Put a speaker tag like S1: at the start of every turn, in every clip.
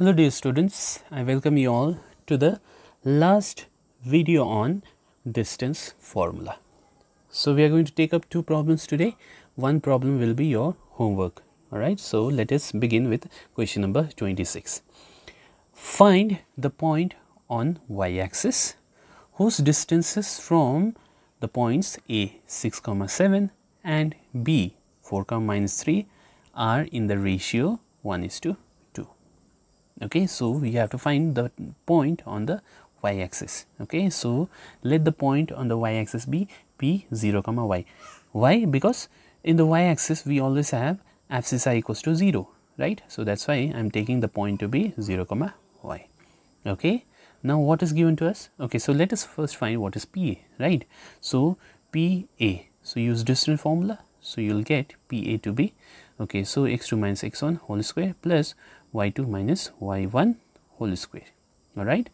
S1: Hello dear students, I welcome you all to the last video on distance formula. So we are going to take up two problems today. One problem will be your homework. Alright, so let us begin with question number 26. Find the point on y-axis whose distances from the points A 6 comma 7 and B 4 comma minus 3 are in the ratio 1 is to 2 okay so we have to find the point on the y-axis. Okay so let the point on the y-axis be p 0 comma y. Why? Because in the y-axis we always have abscissa i equals to 0 right? So that's why i'm taking the point to be 0 comma y. Okay now what is given to us? Okay so let us first find what is pa right? So pa so use distance formula. So you'll get pa to be okay so x2 minus x1 whole square plus y2 minus y1 whole square. All right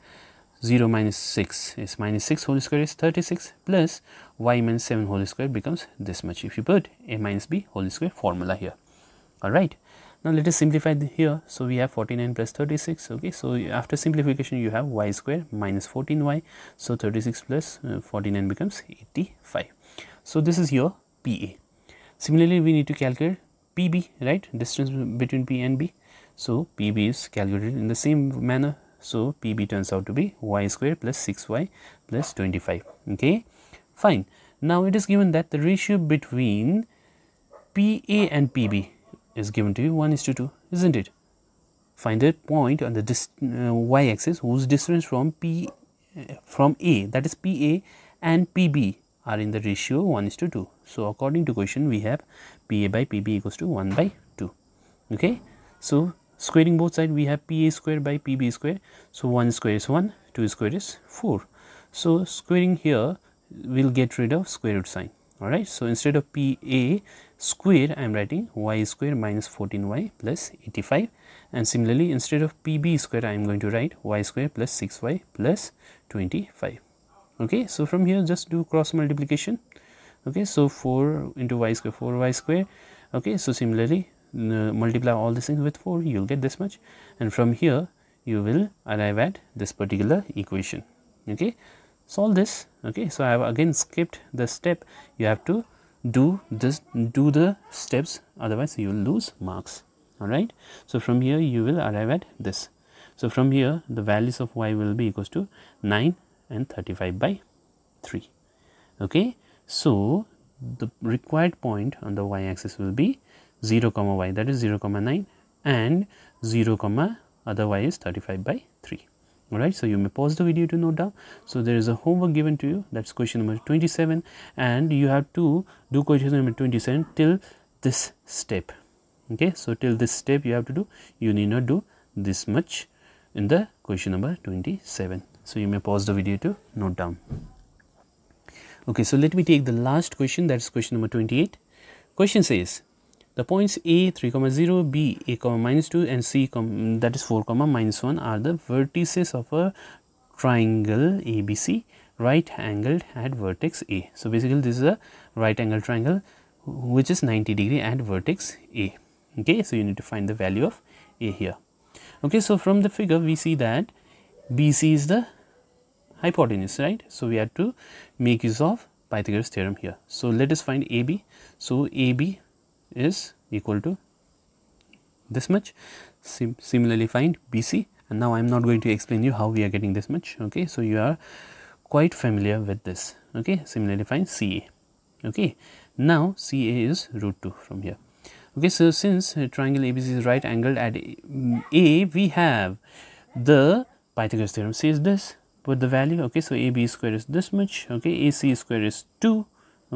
S1: 0 minus 6 is minus 6 whole square is 36 plus y minus 7 whole square becomes this much. If you put a minus b whole square formula here. All right now let us simplify here. So we have 49 plus 36 okay so after simplification you have y square minus 14y so 36 plus, uh, 49 becomes 85 so this is your pa similarly we need to calculate pb right? Distance between p and b. So pb is calculated in the same manner. So pb turns out to be y square plus 6y plus 25 okay? Fine. Now it is given that the ratio between pa and pb is given to you 1 is to 2 isn't it? Find a point on the uh, y axis whose distance from p from a that is pa and pb are in the ratio 1 is to 2 so according to question we have pa by pb equals to 1 by 2 okay? So squaring both sides we have pa square by pb square so 1 square is 1 2 square is 4 so squaring here will get rid of square root sign. All right so instead of pa square i am writing y square minus 14y plus 85 and similarly instead of pb square i am going to write y square plus 6y plus 25 okay so from here just do cross multiplication. Okay so 4 into y square 4y square. Okay so similarly uh, multiply all these things with 4 you will get this much. And from here you will arrive at this particular equation. Okay solve this. Okay so i have again skipped the step. You have to do this do the steps otherwise you will lose marks. All right so from here you will arrive at this. So from here the values of y will be equals to 9 and 35 by 3 okay? So the required point on the y axis will be 0 comma y that is 0 comma 9 and 0 comma other y is 35 by 3 all right so you may pause the video to note down. So there is a homework given to you. That's question number 27 and you have to do question number 27 till this step. Okay? So till this step you have to do. You need not do this much in the question number 27 so you may pause the video to note down okay so let me take the last question that's question number 28 question says the points A 3 comma 0, B A comma minus 2 and C comma, that is 4 comma minus 1 are the vertices of a triangle ABC right angled at vertex A. So basically this is a right angle triangle which is 90 degree at vertex A. Okay, so you need to find the value of A here. Okay, so from the figure we see that BC is the hypotenuse, right? So we have to make use of Pythagoras theorem here. So let us find AB. So AB is equal to this much. Sim similarly find BC and now I am not going to explain you how we are getting this much okay? So you are quite familiar with this okay? Similarly find CA okay? Now CA is root 2 from here okay? So since triangle ABC is right angled at A we have the Pythagoras theorem says this put the value okay so AB square is this much okay AC square is 2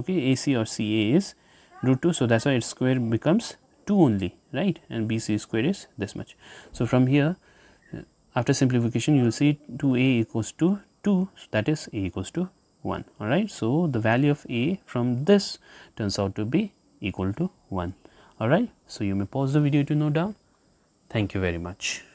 S1: okay AC or CA is root 2 so that's why its square becomes 2 only right and bc square is this much. So from here uh, after simplification you will see 2a equals to 2 so that is a equals to 1 all right so the value of a from this turns out to be equal to 1 all right so you may pause the video to note down. Thank you very much